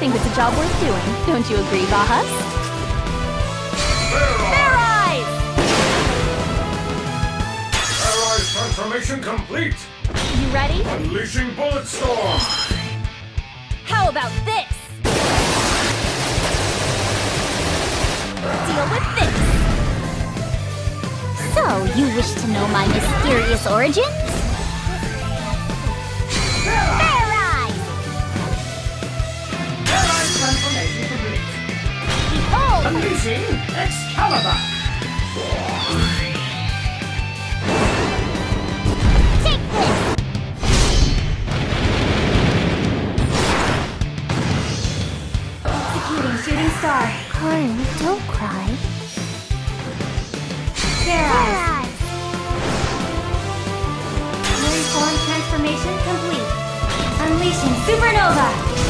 think it's a job worth doing. Don't you agree, Bahas? Fairize! Paralyzed transformation complete! You ready? Unleashing Bullet Storm! How about this? Deal with this! So, you wish to know my mysterious origins? Unleashing Excalibur. Take this! Executing Shooting Star. Karin, don't cry. Fair Fairize. Eyes! Fury Form transformation complete. Unleashing Supernova.